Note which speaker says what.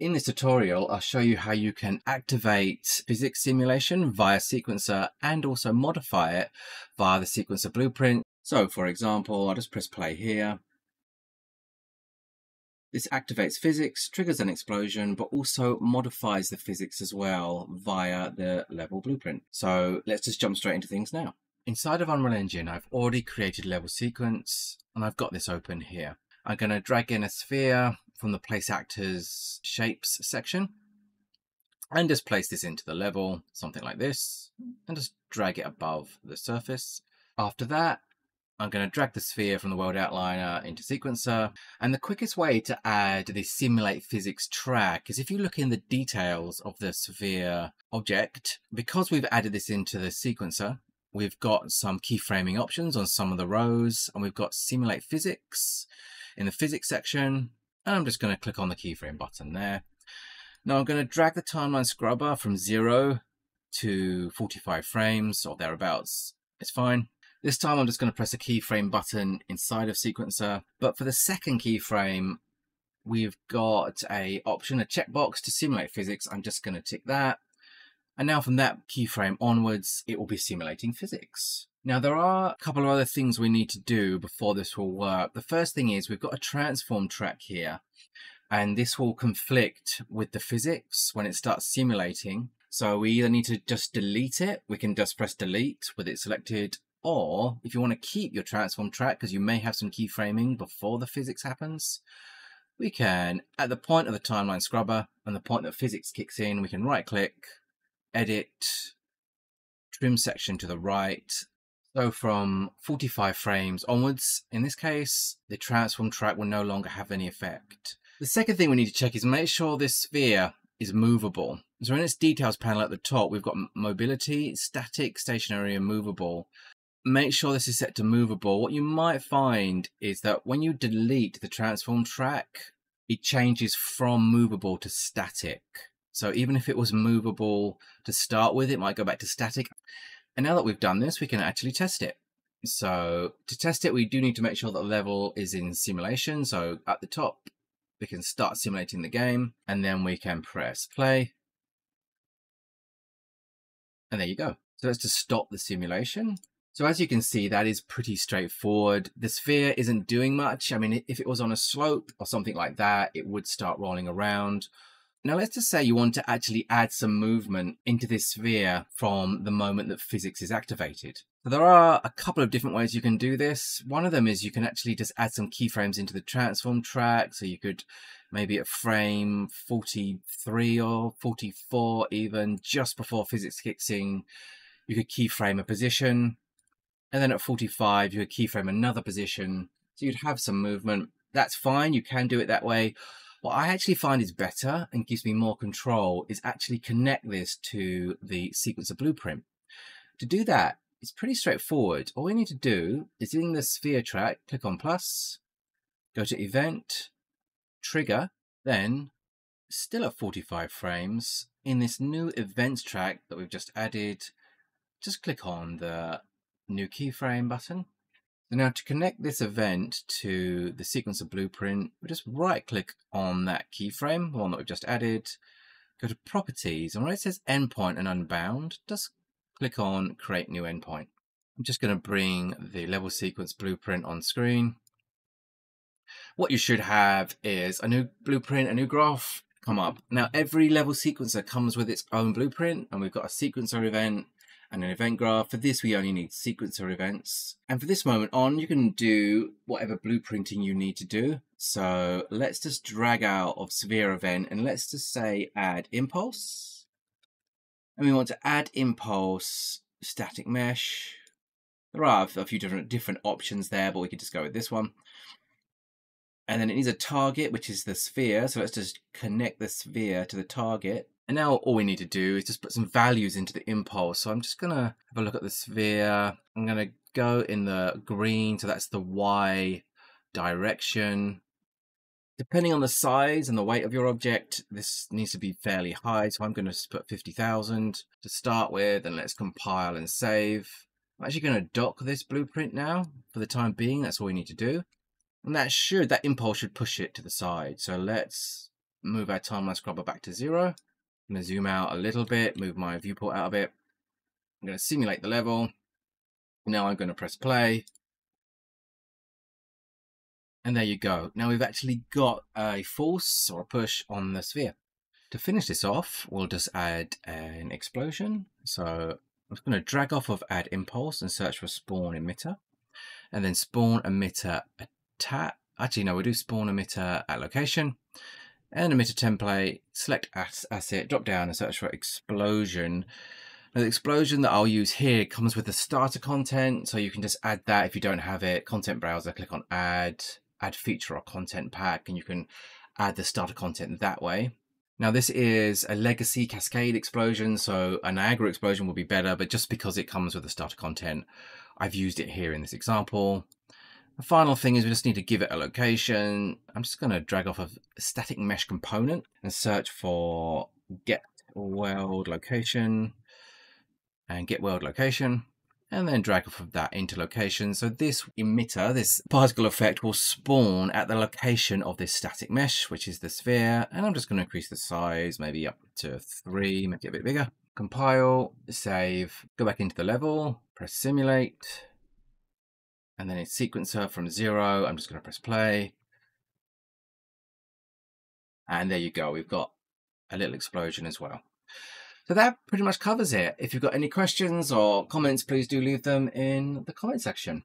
Speaker 1: In this tutorial, I'll show you how you can activate physics simulation via sequencer and also modify it via the sequencer blueprint. So for example, I'll just press play here. This activates physics, triggers an explosion, but also modifies the physics as well via the level blueprint. So let's just jump straight into things now. Inside of Unreal Engine, I've already created level sequence and I've got this open here. I'm going to drag in a sphere from the place actors shapes section and just place this into the level, something like this, and just drag it above the surface. After that, I'm going to drag the sphere from the world outliner into sequencer. And the quickest way to add the simulate physics track is if you look in the details of the sphere object, because we've added this into the sequencer, we've got some keyframing options on some of the rows and we've got simulate physics in the physics section. And I'm just going to click on the keyframe button there. Now I'm going to drag the timeline scrubber from zero to 45 frames or thereabouts. It's fine. This time I'm just going to press a keyframe button inside of sequencer. But for the second keyframe, we've got a option, a checkbox to simulate physics. I'm just going to tick that. And now from that keyframe onwards, it will be simulating physics. Now there are a couple of other things we need to do before this will work. The first thing is we've got a transform track here and this will conflict with the physics when it starts simulating. So we either need to just delete it, we can just press delete with it selected, or if you want to keep your transform track because you may have some keyframing before the physics happens, we can, at the point of the timeline scrubber and the point that physics kicks in, we can right click, edit, trim section to the right, so from 45 frames onwards, in this case, the transform track will no longer have any effect. The second thing we need to check is make sure this sphere is movable. So in its details panel at the top, we've got mobility, static, stationary, and movable. Make sure this is set to movable. What you might find is that when you delete the transform track, it changes from movable to static. So even if it was movable to start with, it might go back to static. And now that we've done this, we can actually test it. So to test it, we do need to make sure that the level is in simulation. So at the top, we can start simulating the game and then we can press play. And there you go. So let's just stop the simulation. So as you can see, that is pretty straightforward. The sphere isn't doing much. I mean, if it was on a slope or something like that, it would start rolling around. Now let's just say you want to actually add some movement into this sphere from the moment that physics is activated. There are a couple of different ways you can do this. One of them is you can actually just add some keyframes into the transform track. So you could maybe at frame 43 or 44 even, just before physics kicks in, you could keyframe a position. And then at 45, you could keyframe another position. So you'd have some movement. That's fine. You can do it that way. What I actually find is better and gives me more control is actually connect this to the sequencer blueprint. To do that, it's pretty straightforward. All we need to do is in the sphere track, click on plus, go to event, trigger, then still at 45 frames, in this new events track that we've just added, just click on the new keyframe button now to connect this event to the sequencer blueprint, we just right click on that keyframe, the one that we've just added, go to properties, and where it says endpoint and unbound, just click on create new endpoint. I'm just going to bring the level sequence blueprint on screen. What you should have is a new blueprint, a new graph come up. Now every level sequencer comes with its own blueprint and we've got a sequencer event and an event graph. For this, we only need sequencer events. And for this moment on, you can do whatever blueprinting you need to do. So let's just drag out of sphere event and let's just say add impulse. And we want to add impulse static mesh. There are a few different different options there, but we could just go with this one. And then it needs a target, which is the sphere. So let's just connect the sphere to the target. And now all we need to do is just put some values into the impulse. So I'm just going to have a look at the sphere. I'm going to go in the green. So that's the Y direction. Depending on the size and the weight of your object, this needs to be fairly high. So I'm going to put 50,000 to start with and let's compile and save. I'm actually going to dock this blueprint now for the time being. That's all we need to do. And that should, that impulse should push it to the side. So let's move our timeline scrubber back to zero. I'm going to zoom out a little bit, move my viewport out a bit. I'm going to simulate the level. Now I'm going to press play. And there you go. Now we've actually got a force or a push on the sphere. To finish this off, we'll just add an explosion. So I'm just going to drag off of add impulse and search for spawn emitter. And then spawn emitter attack. Actually, no, we'll do spawn emitter at location. And emitter template, select asset, drop down and search for explosion. Now, the explosion that I'll use here comes with the starter content, so you can just add that if you don't have it. Content browser, click on add, add feature or content pack, and you can add the starter content that way. Now, this is a legacy cascade explosion, so a Niagara explosion will be better, but just because it comes with the starter content, I've used it here in this example. The final thing is we just need to give it a location. I'm just going to drag off a static mesh component and search for get world location and get world location and then drag off of that into location. So this emitter, this particle effect will spawn at the location of this static mesh, which is the sphere. And I'm just going to increase the size, maybe up to three, make it a bit bigger. Compile, save, go back into the level, press simulate, and then in sequencer from zero. I'm just going to press play. And there you go. We've got a little explosion as well. So that pretty much covers it. If you've got any questions or comments, please do leave them in the comment section.